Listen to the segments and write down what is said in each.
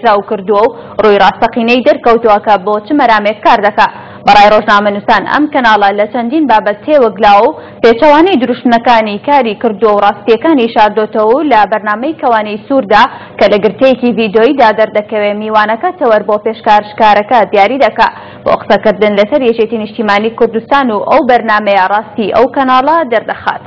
کراو کردووە و ڕووی ڕاستەقینەی دەرکەوتووە کە بۆ چ مەرامێک کار دەکا. بەڕای ڕۆژنامەنووسان ئەم کەناڵە لە چەندین بابەت تێوەگلاوە و پێچەوانەی دروشمەکانی کاری کردووە و ڕاستییەکانی شاردۆتەوە و لە بەرنامەی کەوانەی سووردا کە لە گرتەیەکی ڤیدۆییدا دەردەکەوێ میوانەکە تەوەر بۆ پێشکارشکارەکە دیاری دەکا بۆ قسەکردن لەسەر یەکێتی نیشتیمانی کوردستان و ئەو بەرنامەیە ڕاستی ئەو کەناڵە دەردەخات.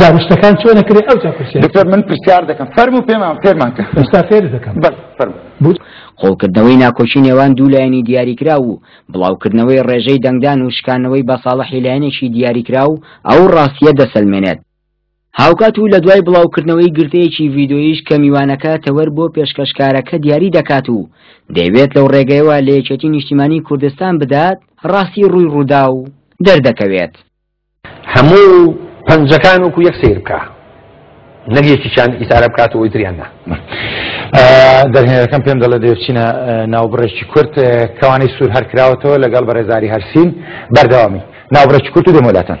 زانشتەکان چۆنە کرێ ئەو جا پرسیار دکتۆر من پرسیار دەکەم فەرمو پێمان فێرمان کە ئێستا فێر دەکەم بەر فەرمو بوت قوڵکردنەوەی ناکۆکی نێوان دوو لایەنی دیاریکراو و بڵاوکردنەوەی ڕێژەی دەنگدان و شکانەوەی بەساڵحی لایەنێکی دیاریکراو ئەو ڕاستیە دەسەلمێنێت هاوکات و لە دوای بڵاوکردنەوەی گرتەیەکی ڤیدۆیش کە میوانەکە تەوەر بۆ پێشکەشکارەکە دیاری دەکات و دەیوێت لەو ڕێگەیەوە لە یەکێتی نیشتیمانی کوردستان بدات ڕاستی ڕووی ڕوودا و دەردەکەوێت هەموو پەنجەکان وەکو یەک سیر بکە نەک یەکیشان ئیسارە بکات و ئیتریان نا دەرهێنەکەم پێم دەڵێ دەچینە ناوبڕێکی کورت کەوانەی سوور هەرکراوەتەوە لەگەڵ بەڕێزاری هەرسین بەردەوامی ناوبڕێکی کورت و دەمۆلاتەن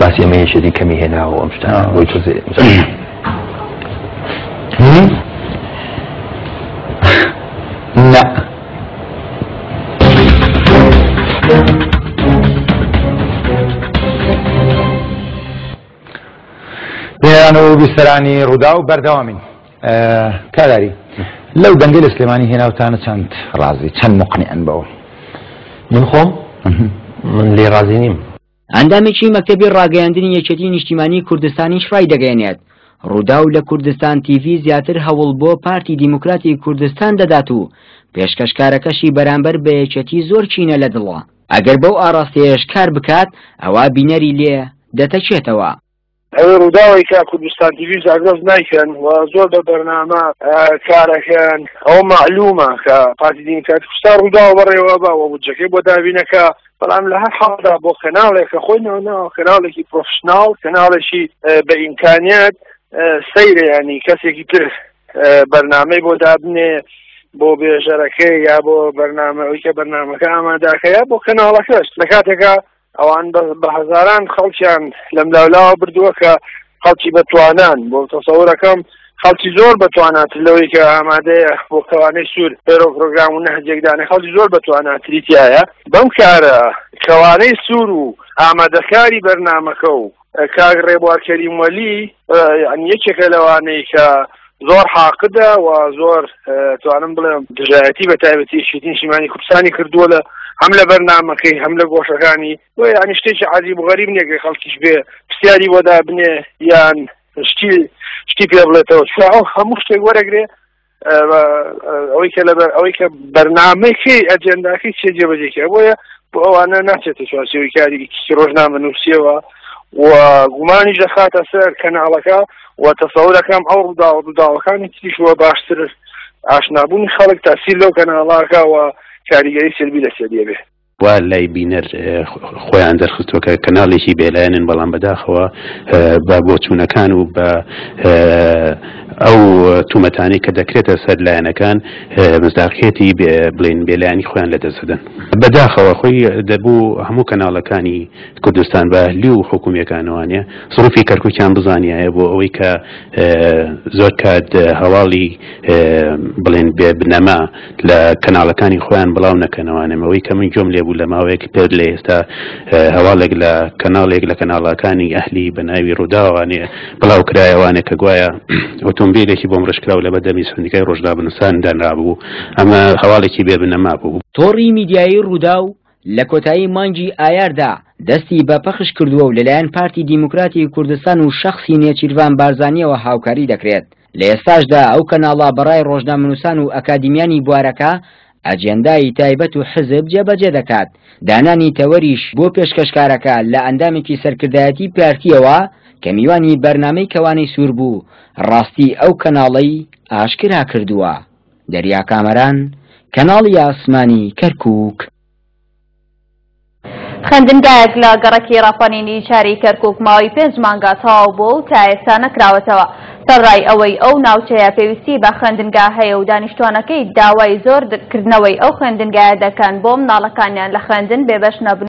باسی ئەمە یەکێتی کەمی هێناوە ئەم شتە بۆی تۆزێ لا بێران و بیسەرانی ڕوودا و بەردەوامین کاراری لەو دەنگەی لە سلێمانی هێناوتانە چەند ڕازی چەند مقنیان بەوە من خۆم من لێ ڕازی نیم ئەندامێکی مەکتەبی ڕاگەیاندنی یەکێتی نیشتیمانی کوردستانیش ڕای دەگەێنێت ڕووداو لە کوردستان تیV زیاتر هەوڵ بۆ پارتی دیموکراتی کوردستان دەدات و پێشکەشکارەکەشی بەرامبەر بە یەکێتی زۆر چینە لە دڵە ئەگەر بەو ئاراستەیەش کار بکات ئەوە بینەری لێ دەتەچێتەوە ئەوەی ڕووداوی کە کوردستان تیوی زاگرۆس نایکەن و زۆر بە بەرنامە کارەکەن ئەوە معلومە کە پارتی دیموکرات کوردستان ڕووداوە بەڕێوە بە و بودجەکەی بۆ دابینەکە بەڵام لە هەر حاڵدا بۆ کەناڵێک کە خۆی ناوناوە کەناڵێکی پرۆفشناڵ کەناڵێکی بە ئیمکانیت سەیرە ینی کەسێکی تر بەرنمەی بۆ دابنێ بۆ بێژەرەکەی یا بۆ بەرنمەوەی کە بەرنمەکە ئاماداکە یا بۆ کەناڵەکەش لە کاتێکە ئەوان بە هەزاران خەڵکیان لەم لاولاوە بردووە کە خەڵکی بەتوانان بۆ تەسەورەکەم خەڵکی زۆر بەتواناتر لەوەی کە ئامادەیە بۆ کەوانەی سوور پێرۆ پرۆگرام و نەهجێکدانە خەڵکی زۆر بەتواناتریتیایە بەم کارە کەوانەی سوور و ئامادەکاری بەرنمەکە و کاک ڕێبوار کەریم وەلی یانی یەکێکە لەوانەی کە زۆر حاقدە و زۆر توانم بڵێم دژایەتی بە تایبەتی شیتین شیمانی کوردستانی کردووە لە هەم لە بەرنمەکەی هەم لە گۆشەکانی و یانی شتێکی عجیب و غەریب نێگەی خەڵکیش بێ پرسیاری بۆدا بنێ یان شتی شتی پێ بڵێتەوە چ هەموو شتێک وەرەگرێ ئەوەی کە لەبەر ئەوەی کە بەرنمەکەی ئەجێنداکەی چێ جێبەجێکی بۆیە بۆ ئەوانە ناچێتە چوارچەوەی کاری کیسی ڕۆژنامە نووسیەوە و گومانیش دەخاتە سەر کەناڵەکە و تەسەورەکەم ئەو ڕوودا و ڕووداوەکانی تریشوە باشتر ئاشنابوونی خەڵک تاسییر لەو کەناڵاکەوە کاریگەری سربی لەسەریە بێ وا لای بینەر خۆیان دەرخستوە کە کەناڵێکی بێلایەنن بەڵام بەداخەوە بە بۆچوونەکان و بە ئەو تومەتانی کە دەکرێتە سەر لایەنەکان مزداقیەتی بڵین بێلایانی خۆیان لە دەستدەن بەداخەوە خۆی دەبوو هەموو کەناڵەکانی کوردستان بە لی و حکومیەکانوانە سروفی کەرکوکیان بزانایە بۆ ئەوەی کە زۆر کات هەواڵی بڵێن بێ بنەما لە کەناڵەکانی خۆیان بڵاو نەکەنەوانم ئەوەی کە من جۆم لێبوو لە ماوەیەکی پێر لە ئێستا هەواڵێک لە کەناڵێک لە کەناڵەکانی ئەهلی بە ناوی ڕووداوانێ بڵاو کرایەوانێک کە گوایە ئۆتۆمبیلێکی بۆم ڕشکراو لە بەدەمی سندیکای ڕۆژنامەنووسان دانرابوو ئەمە هەواڵێکی بێ بنەما بوو تۆڕی میدیایی ڕووداو لە کۆتایی مانگی ئایاردا دەستی بە پەخش کردووە و لەلایەن پارتی دیموکراتی کوردستان و شەخسی نێچیرڤان بارزانیەوە هاوکاری دەکرێت لە ئێستاشدا ئەو کەناڵە بە ڕای ڕۆژنامەنووسان و ئەکادیمیانی بوارەکە، ئەجێندای تایبەت و حزب جێبەجێ دەکات، دانانی تەوەریش بۆ پێشکەشکارەکە لە ئەندامێکی سەرکردایەتی پارتییەوە کە میوانی بەرنامەی کەوانەی سوور بوو، ڕاستی ئەو کەناڵەی ئاشکرا کردووە. دەریا کامەران، کەناڵی ئاسمانی کەرکووک. خوێندنگایەک لە گەڕەکی ڕاپەنینی شاری کەرکوک ماوەی پێنج مانگە تەواو بووە و تا ئێستا نەکراوەتەوە سەرڕای ئەوەی ئەو ناوچەیە پێویستی بە خوێندنگا هەیە و دانیشتوانەکەی داوای زۆر کردنەوەی ئەو خوێندنگایە دەکەن بۆ مناڵەکانیان لە خوێندن بێبەش نەبن و